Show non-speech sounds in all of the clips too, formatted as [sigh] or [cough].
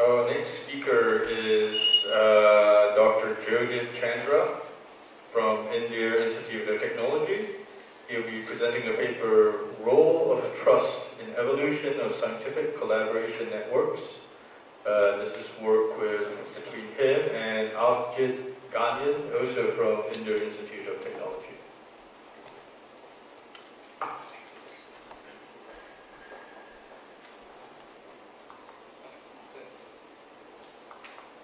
Our next speaker is uh, Dr. Joydeep Chandra from India Institute of Technology. He'll be presenting a paper, Role of Trust in Evolution of Scientific Collaboration Networks. Uh, this is work with, between him and Avjit Gandhian, also from India Institute of Technology.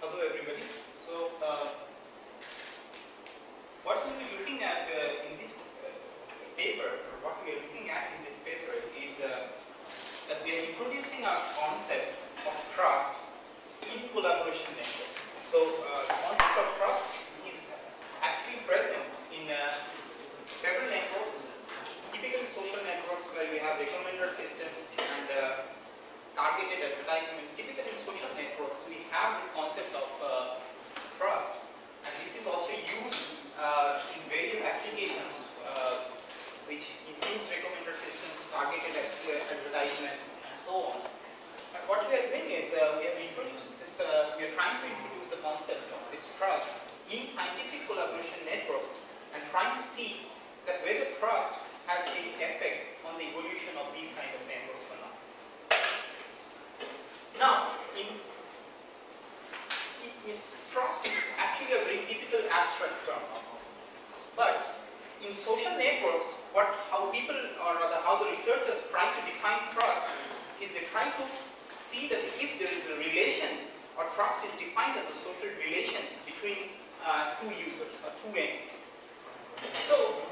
Hello everybody. So uh, what we'll be looking at uh, in this uh, paper, or what we are looking at in this paper is uh, that we are introducing a concept of trust in collaboration networks. So uh, the concept of trust is actually present in uh, several networks, typically social networks where we have recommender systems and uh, targeted advertisements. Typically in social networks, we have this concept of uh, trust, and this is also used uh, in various applications, uh, which includes recommender systems, targeted ad- advertisements, and so on. And what we are doing is uh, we have introduced this. Uh, we are trying to introduce the concept of this trust in scientific collaboration networks, and trying to see that trust has any effect on the evolution of these kind of networks or not. Now, in, in, trust is actually a very difficult abstract term. But in social networks, what how people or rather how the researchers try to define trust is they try to see that if there is a relation or trust is defined as a social relation between uh, two users or two entities. So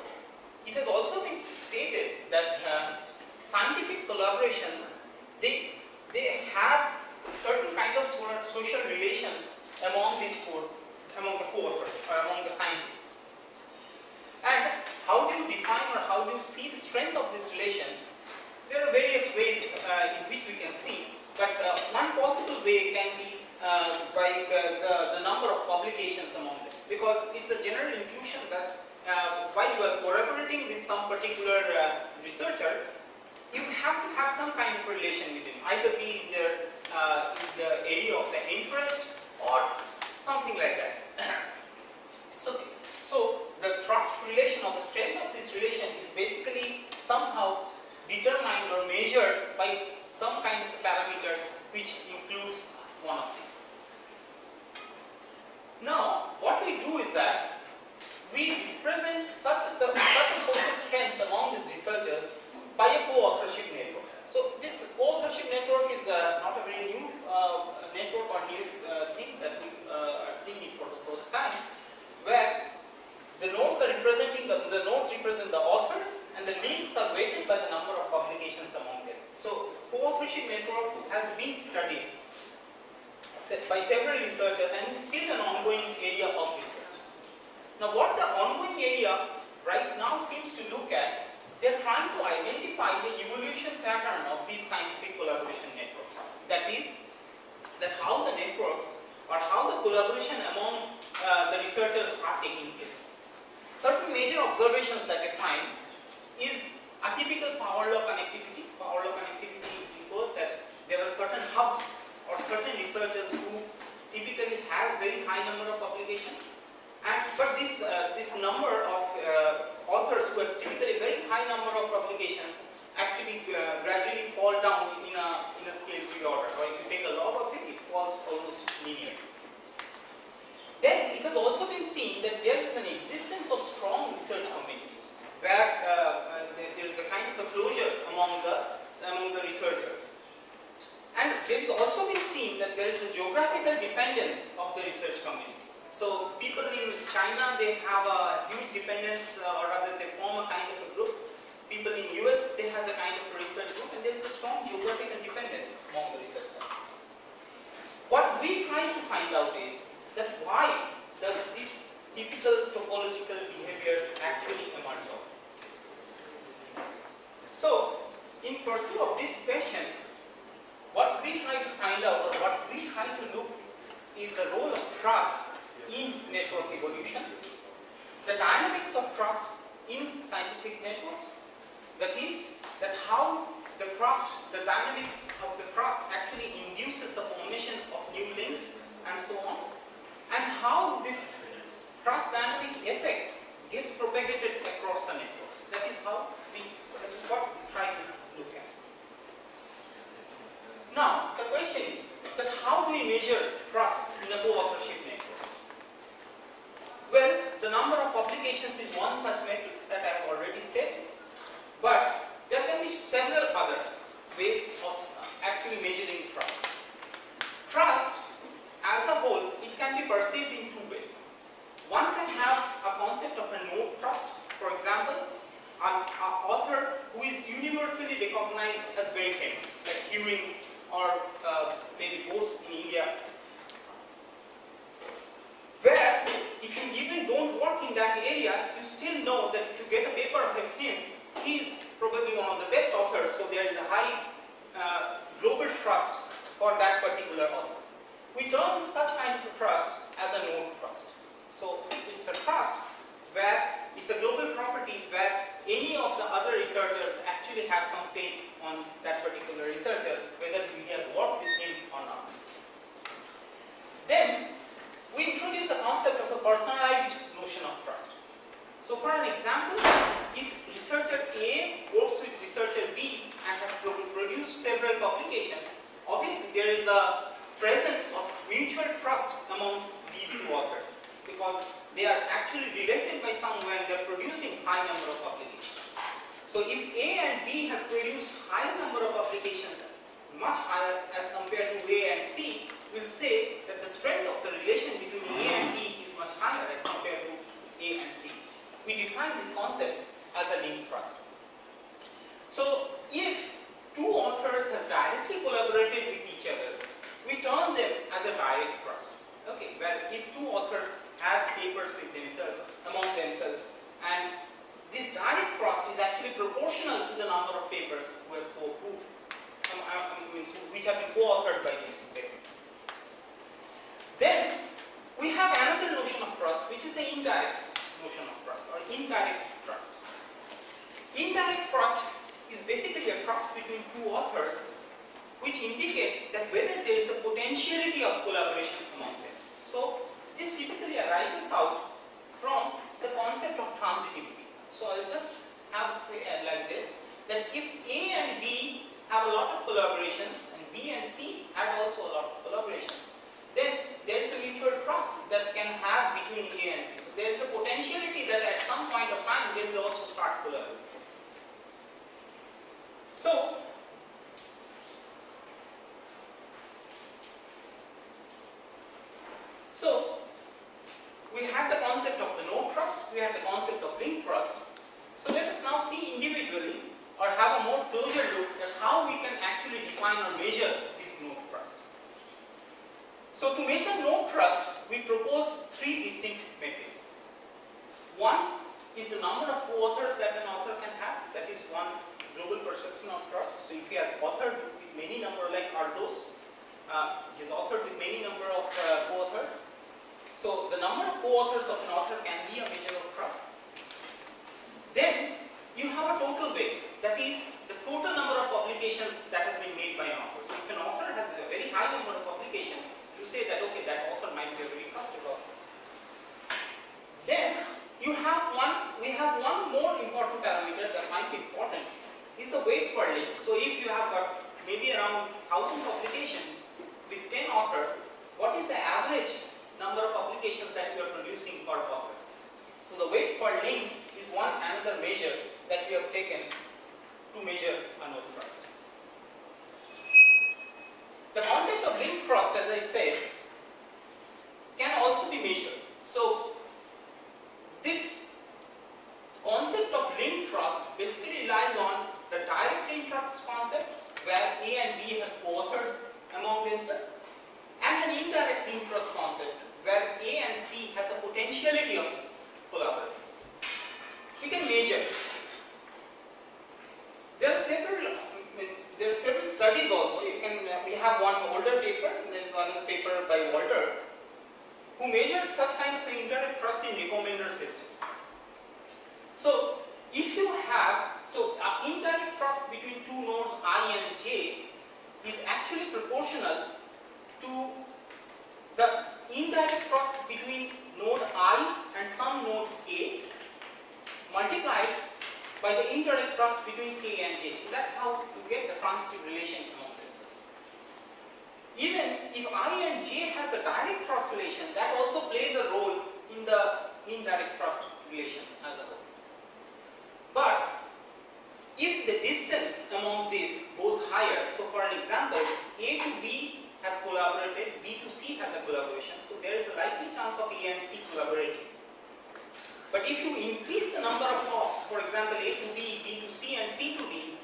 it has also been stated that uh, scientific collaborations they they have certain kind of social relations among these co- among the co-authors or among the scientists. And how do you define or how do you see the strength of this relation? There are various ways uh, in which we can see, but uh, one possible way can be uh, by the, the, the number of publications among them, because it's a general intuition that uh, while you are collaborating with some particular uh, researcher, you have to have some kind of relation with him, either be in the, uh, in the area of the interest or something like that. [coughs] so, so the trust relation or the strength of this relation is basically somehow determined or measured by some kind of parameters which includes one of these. Now, what we do is that we present such, the, such a social strength among these researchers by a co-authorship network. So this co-authorship network is uh, not a very new uh, network or new uh, thing that we uh, are seeing it for the first time, where the nodes are representing the, the nodes represent the authors and the links are weighted by the number of publications among them. So co-authorship network has been studied se- by several researchers and is still an ongoing area of research. Now what the ongoing area right now seems to look at, they're trying to identify the evolution pattern of these scientific collaboration networks. That is, that how the networks or how the collaboration among uh, the researchers are taking place. Certain major observations that I find is atypical power law connectivity. Power law connectivity infers that there are certain hubs or certain researchers who typically has very high number of publications. And, but this, uh, this number of uh, authors who has typically very high number of publications actually uh, gradually fall down in a, in a scale free order. Or if you take a log of it, it falls almost linear. Then it has also been seen that there is an existence of strong research communities where uh, uh, there is a kind of a closure among the, among the researchers. And there is also been seen that there is a geographical dependence of the research communities. So people in China, they have a huge dependence, uh, or rather they form a kind of a group. People in US, they has a kind of a research group, and there is a strong geographical dependence among the research communities. What we try to find out is that why does this typical topological behaviors actually emerge out? So, in pursuit of this question, what we try to find out or what we try to look is the role of trust in network evolution, the dynamics of trust in scientific networks, that is, that how the trust, the dynamics of the trust actually induces the formation of new links and so on, this trust dynamic effects gets propagated across the networks. That is how we, that is what we try to look at. Now, the question is that how do we measure trust in a co-authorship network? Well, the number of publications is one such metric that I have already stated, but there can be several other ways of actually measuring trust. Trust, as a whole, it can be perceived in two ways. One can have a concept of a node trust. For example, an, author who is universally recognized as very like or uh, maybe Bose in India. Where, if you even don't work in that area, you still know that if you get a paper of him, he's probably one of the best authors, so there is a high uh, global trust for that particular author. We term such kind of trust as a node trust. So it's a trust where it's a global property where any of the other researchers actually have some faith on that particular researcher, whether he has worked with him or not. Then we introduce the concept of a personalized notion of trust. So for an example, if researcher A works with researcher B and has produced several publications, obviously there is a presence of mutual trust among these two authors because they are actually related by some when they are producing high number of publications. So if A and B has produced high number of publications, much higher as compared to A and C, we'll say that the strength of the relation between A and B is much higher as compared to A and C. We define this concept as a link trust. So if two authors has directly collaborated with each other, we term them as a direct trust. Okay, where if two authors have papers with themselves, among themselves, and this direct trust is actually proportional to the number of papers who has um, which have been co-authored by these two papers. Then we have another notion of trust, which is the indirect notion of trust or indirect trust. Indirect trust is basically a trust between two authors which indicates that whether there is a potentiality of collaboration among them. So this typically arises out from the concept of transitivity. So I'll just have say uh, like this, that if A and B have a lot of collaborations and B and C had also a lot of collaborations, then there is a mutual trust that can have between A and C. There is a potentiality that at some point of time they will also start collaborating. So So, we have the concept of the node trust, we have the concept of link trust. So let us now see individually or have a more closer look at how we can actually define or measure this node trust. So to measure node trust, we propose three distinct metrics. One is the number of co-authors that an author can have, that is one global perception of trust. So if he has authored with many number like Erdős, uh, he has authored with many number of uh, co-authors, so the number of co-authors of an author can be a measure of trust. Then you have a total weight, that is the total number of publications that has been made by an author. So if an author has a very high number of publications, you say that okay, that author might be a very trusted author. Then you have one, we have one more important parameter that might be important, is the weight per link. So if you have got maybe around 1000 publications with 10 authors, what is the average number of publications that you are producing per author. So the weight per link is one another measure that we have taken to measure a node trust. The concept of link trust, as I said, can also be measured. So this concept of link trust basically relies on the direct link trust concept where A and B has co-authored and an indirect trust concept where A and C has a potentiality of collaboration. We can measure. There are several there are several studies also. You can we have one older paper there is one paper by Walter who measured such kind of indirect trust in recommender systems. So if you have So uh, indirect trust between two nodes i and j is actually proportional to the indirect trust between node i and some node k multiplied by the indirect trust between k and j. So that's how you get the transitive relation among them. Even if i and j has a direct trust relation, that also plays a role in the indirect trust relation as a whole. But if the distance among these goes higher, so for an example, A to B has collaborated, B to C has a collaboration, so there is a likely chance of A and C collaborating. But if you increase the number of hops, for example A to B, B to C and C to D,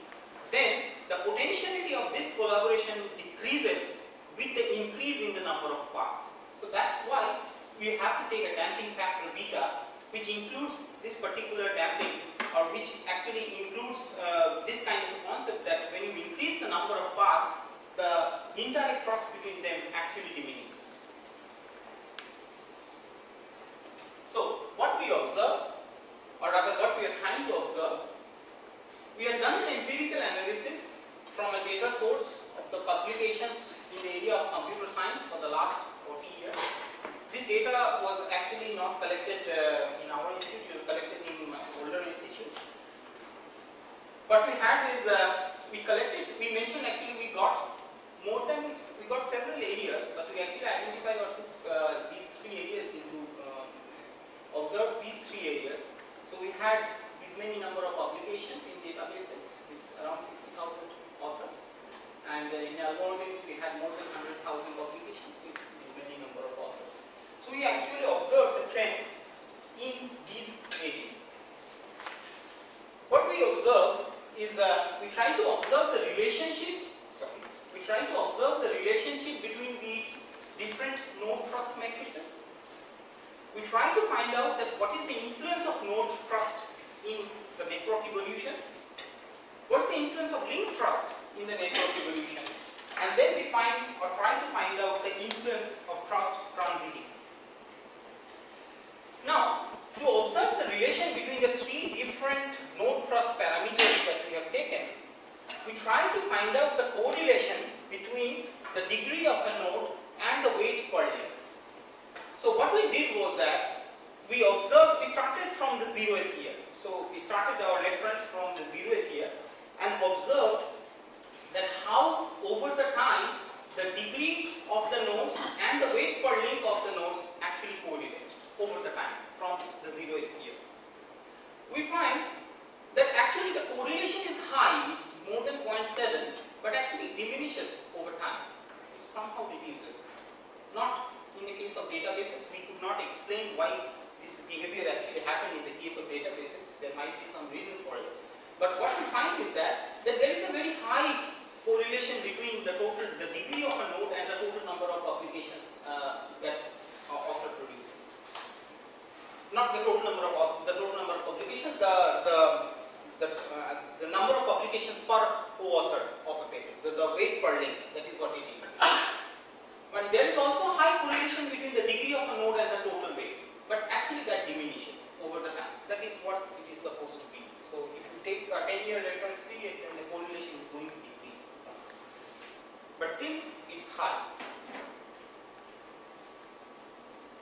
then the potentiality of this collaboration decreases with the increase in the number of paths. So that's why we have to take a damping factor beta which includes this particular damping or which actually includes uh, this kind of concept that when you increase the number of paths, the indirect trust between them actually diminishes. So what we observe, or rather what we are trying to observe, we have done an empirical analysis data source of the publications in the area of computer science for the last 40 years. This data was actually not collected uh, in our institute, collected in older institutes. What we had is, uh, we collected, we mentioned actually we got more than, we got several areas, but we actually identified or took uh, these three areas into observed these three areas. So we had this many number of publications in databases, it's around 60,000 authors. And in algorithms, we had more than 100,000 publications with this many number of authors. So we actually observed the trend in these areas. What we observed is uh, we try to observe the relationship, sorry, we try to observe the relationship between the different node trust matrices we try to find out that what is the influence of node trust in the network evolution, what's the influence of link trust in the network evolution, and then we find or try to find out the influence of trust transiting. Now, to observe the relation between the three different node trust parameters that we have taken, we try to find out the correlation between the degree of a node and the weight per layer. So what we did was that we observed, we started from the zeroth year. So we started our reference from the zeroth year and observed that how over the time the degree of the nodes and the weight per link of the nodes actually correlate over the time from the zeroth year. We find that actually the correlation is high, it's more than 0.7, but actually diminishes over time. It somehow reduces. Not in the case of databases, we could not explain why behavior actually happened in the case of databases. There might be some reason for it. But what we find is that, that there is a very high correlation between the total, the degree of a node and the total number of publications uh, that author produces. Not the total number of the total number of publications, the the the, uh, the number of publications per co-author of a paper, the, the weight per link. That is what it is. But there is also a high correlation between the degree of a node and the total. But actually that diminishes over the time. That is what it is supposed to be. So if you take a 10 year reference period, then the correlation is going to decrease. But still, it's high.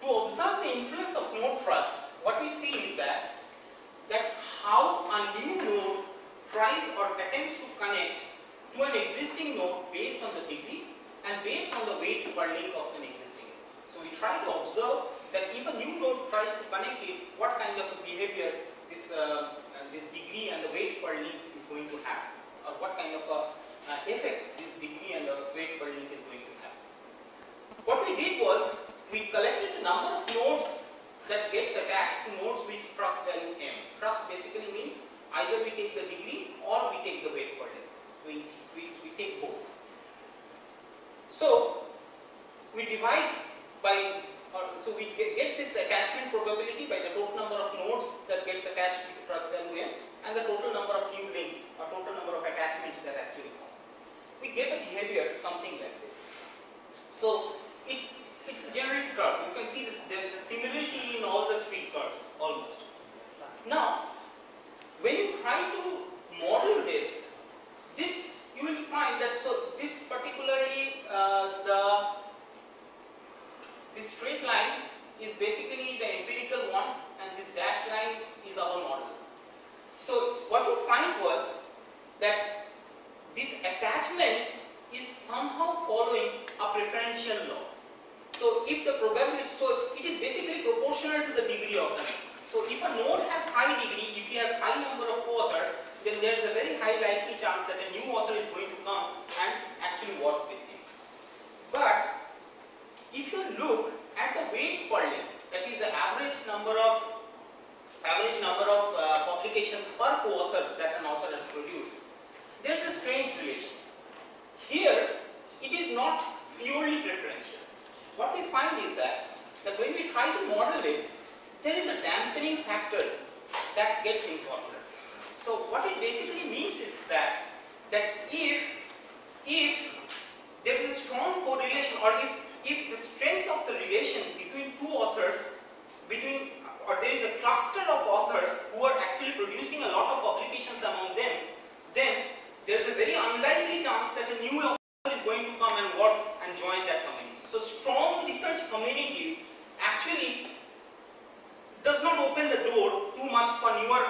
To observe the influence of node trust, what we see is that, that how a new node tries or attempts to connect to an existing node based on the degree and based on the weight link of an existing node. So we try to observe that if a new node tries to connect it, what kind of behavior this, uh, this degree and the weight per link is going to have, or what kind of uh, effect this degree and the weight per link is going to have. What we did was, we collected the number of nodes that gets attached to nodes with trust value m. Trust basically means either we take the degree or we take the weight per link. We, we, we take both. So, we divide by, so we get, this attachment probability by the total number of nodes that gets attached to trust value and the total number of new links or total number of attachments that actually form. We get a behavior something like this. So, it's, it's a generic curve. You can see this, there is a similarity in all the three curves almost. Now, when you try to model this, this you will find that so this particularly uh, the this straight line is basically the empirical one and this dashed line is our model. So what we find was that this attachment is somehow following a preferential law. So if the probability, so it is basically proportional to the degree of the So if a node has high degree, if he has high number of co-authors, then there is a very high likely chance that a new author is going to come and actually work with him. But if you look at the weight per link, that is the average number of average number of uh, publications per co-author that an author has produced, there is a strange relation. Here, it is not purely preferential. What we find is that, that when we try to model it, there is a dampening factor that gets incorporated. So what it basically means is that, that if, if there is a strong correlation or if if the strength of the relation between two authors, between or there is a cluster of authors who are actually producing a lot of publications among them, then there is a very unlikely chance that a new author is going to come and work and join that community. So strong research communities actually does not open the door too much for newer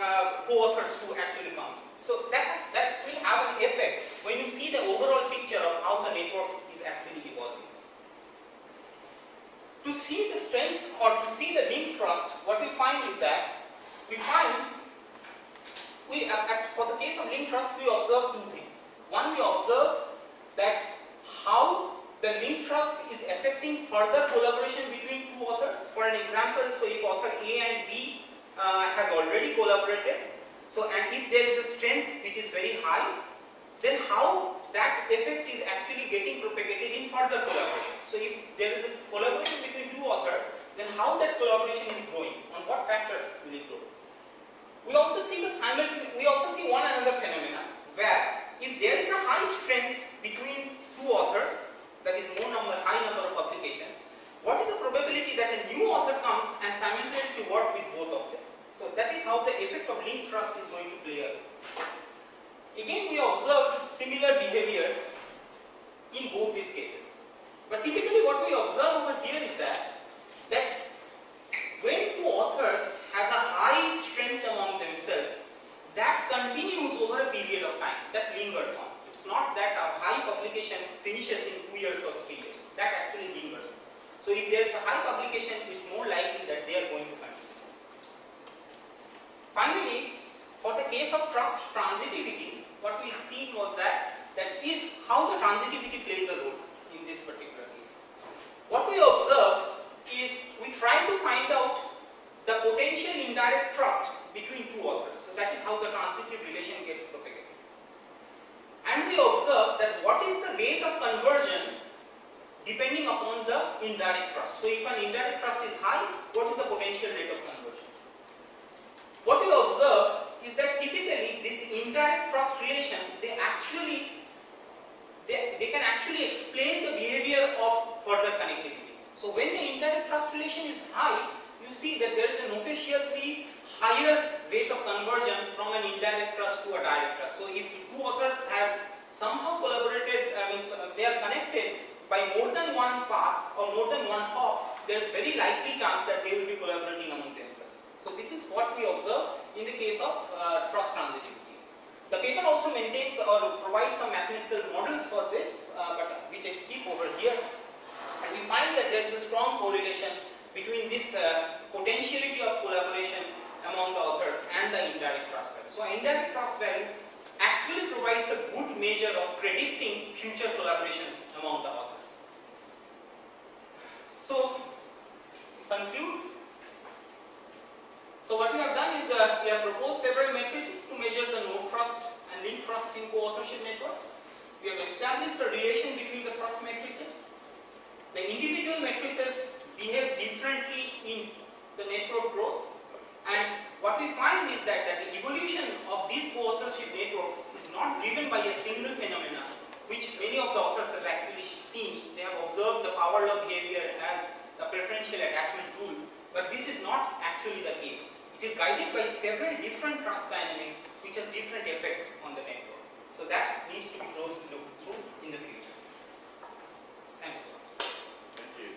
uh, co-authors to actually come. So that, that will have an effect when you see the overall picture of how the network is actually evolving. To see the strength or to see the link trust, what we find is that we find, we for the case of link trust, we observe two things. One, we observe that how the link trust is affecting further collaboration between two authors. For an example, so if author A and B uh, has already collaborated, so and if there is a strength which is very high, then how that effect is actually getting propagated in further collaboration. So if there is a collaboration between two authors, then how that collaboration is growing, on what factors will it grow? We also see the simultaneous, we also see one another phenomena where if there is a high strength between two authors, that is more number, high number of publications, what is the probability that a new author comes and simultaneously work with both of them? So that is how the effect of link trust is going to play out. Again, we observed similar behavior in both these cases. But typically what we observe over here is that, that when two authors has a high strength among themselves, that continues over a period of time, that lingers on. It's not that a high publication finishes in two years or three years. That actually lingers. So if there is a high publication, it's more likely that they are going to continue. Finally, for the case of trust transitivity, what we see was that, that if, how the transitivity plays a role in this particular case. What we observed is we try to find out the potential indirect trust between two authors. So that is how the transitive relation gets propagated. And we observe that what is the rate of conversion depending upon the indirect trust. So if an indirect trust is high, what is the potential rate of conversion? What we observe is that typically this indirect trust relation, they actually, they, they can actually explain the behavior of further connectivity. So when the indirect trust relation is high, you see that there is a noticeably higher rate of conversion from an indirect trust to a direct trust. So if two authors has somehow collaborated, I mean, they are connected by more than one path or more than one hop, there is very likely chance that they will be collaborating among themselves. So this is what we observe in the case of uh, trust transitivity. The paper also maintains or provides some mathematical models for this, uh, but which I skip over here. And we find that there is a strong correlation between this uh, potentiality of collaboration among the authors and the indirect trust value. So indirect trust value actually provides a good measure of predicting future collaborations among the authors. So, conclude, so what we have done is uh, we have proposed several matrices to measure the node trust and link trust in co-authorship networks. We have established a relation between the trust matrices. The individual matrices behave differently in the network growth. And what we find is that, that the evolution of these co-authorship networks is not driven by a single phenomenon, which many of the authors have actually seen. They have observed the power law behavior as a preferential attachment rule, but this is not actually the case. It is guided by several different trust dynamics which has different effects on the network. So that needs to be closely looked through in the future. Thanks. Thank you.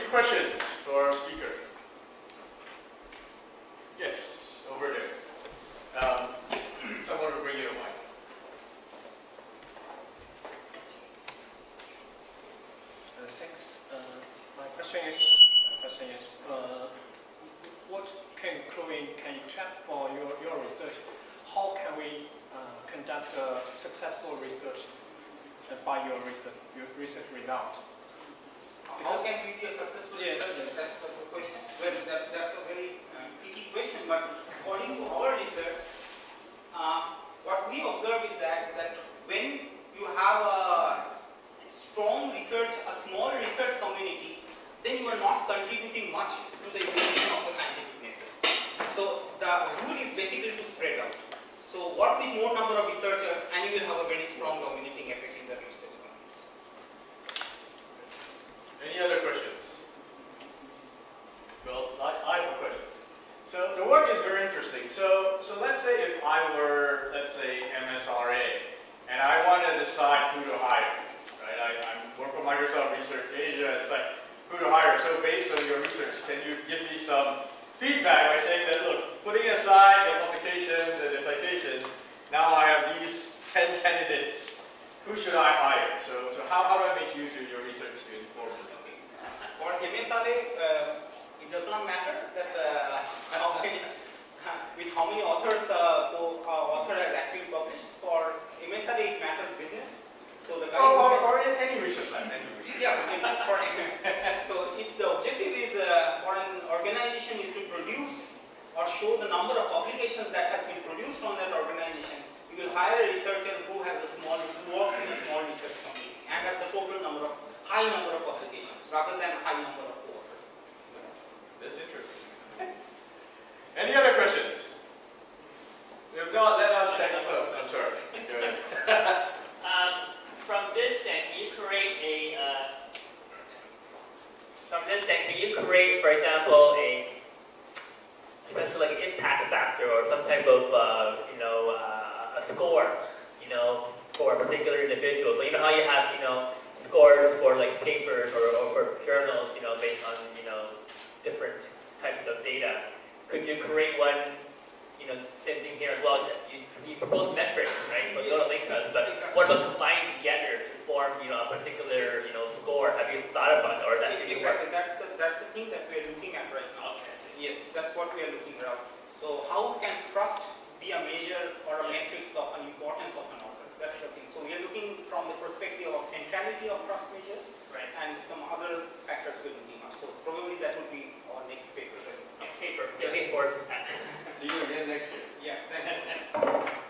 Any questions for our speaker? Yes, over there. Um, someone will bring you a mic. Uh, Thanks. Uh, My question is, my question is, uh, what can Extract for your, your research? How can we uh, conduct a successful research uh, by your research, your research result? How can we be a successful Yes, researcher? yes. That's, that's the question. Well, that, that's a very uh, tricky question, but according to our research, uh, what we observe is that, that when you have a strong research, a small research community, then you are not contributing much to the evolution of the scientific the rule is basically to spread out. So what with more number of researchers, and you will have a very strong dominating effect in the research community. Any other questions? Well, I, I have a question. So the work is very interesting. So, so let's say if I were, let's say, MSRA, and I want to decide who to hire, right? I, I work for Microsoft Research Asia, it's like who to hire. So based on your research, can you give me some feedback by saying that, look, putting aside the publications and the citations, now I have these 10 candidates. Who should I hire? So, so how, how do I make use of your research to inform me? Okay. For MSRA, uh, it does not matter that uh, how many, [laughs] with how many authors uh, uh, author has actually published. For MSRA, it matters business. So the guy Or, or, or in any research lab, any research. yeah, it's for, [laughs] so if the objective is uh, for an organization is to produce or show the number of publications that has been produced from that organization, you will hire a researcher who has a small, who works in a small research community and has the total number of, high number of publications rather than high number of co-authors. That's interesting. Any other questions? If not, let us take, oh, I'm sorry. Go ahead. Um, from this then, can you create a, uh, from this then, can you create, for example, a, essentially like an impact factor or some type of, uh, you know, uh, a score, you know, for a particular individual? So you know how you have, you know, scores for like papers or, or for journals, you know, based on, you know, different types of data. Could you create one, you know, same thing here as well, that you, you propose metrics, right, but to link us, but what about combining together to form, you know, a particular, you know, score? Have you thought about it, or that work? Exactly, that's the, that's the thing that we are looking at right now. Yes, that's what we are looking at. So how can trust be a measure or a matrix of an importance of an author? That's the thing. So we are looking from the perspective of centrality of trust measures Right. and some other factors we're looking at. So probably that would be our next paper paper. You'll. See you again next year. Yeah, thanks. [laughs]